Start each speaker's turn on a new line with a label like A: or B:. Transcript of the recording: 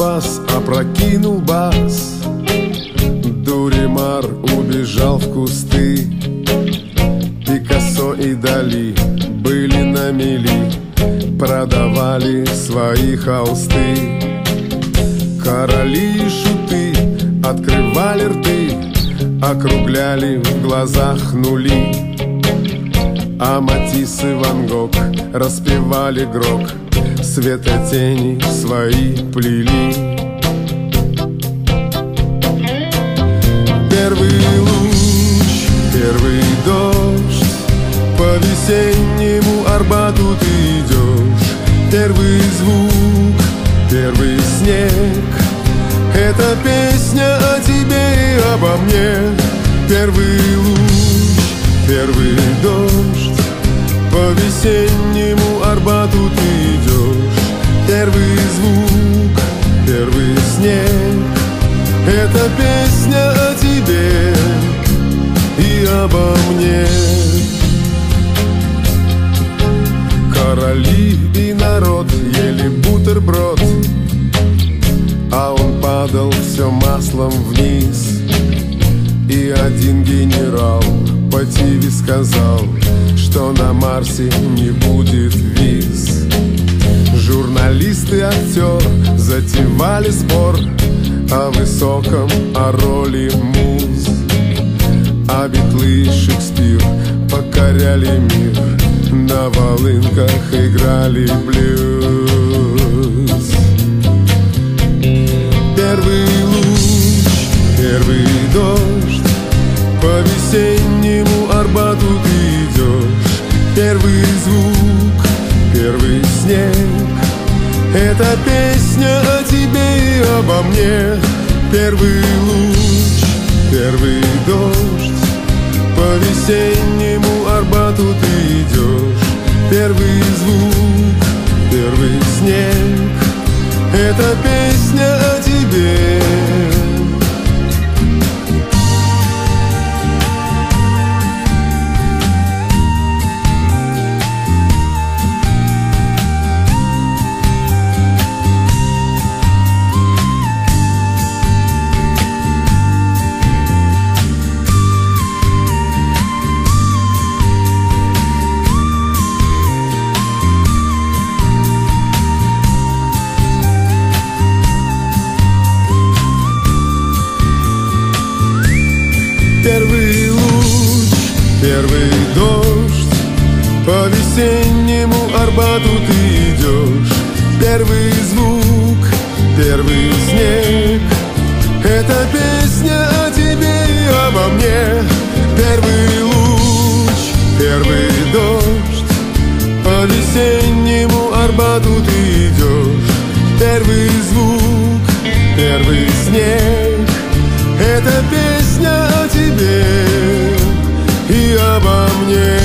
A: опрокинул бас. Дуримар убежал в кусты. Пикассо и Дали были на мели Продавали свои холсты. Короли и шуты открывали рты Округляли в глазах нули. А Матисс и Ван Гог распевали грок Светотени свои плели Первый звук, первый снег. Это песня о тебе и обо мне. Первый луч, первый дождь. По весеннему Арбату ты идешь. Первый звук, первый снег. Это песня о тебе и обо мне. Короли и народ все маслом вниз. И один генерал по ТВ сказал Что на Марсе не будет виз. Журналист и актер затевали спор О высоком, о роли муз. А битлы и Шекспир покоряли мир. На волынках играли блюз Арбату ты идешь. Первый звук, первый снег. Это песня о тебе и обо мне. Первый луч, первый дождь. По весеннему Арбату ты идешь. Первый звук, первый снег. Это осеннему Арбату ты идешь. Первый звук, первый снег. Это песня о тебе и обо мне. Первый луч, первый дождь. По весеннему Арбату ты идешь. Первый звук, первый снег. Это песня о тебе и обо мне.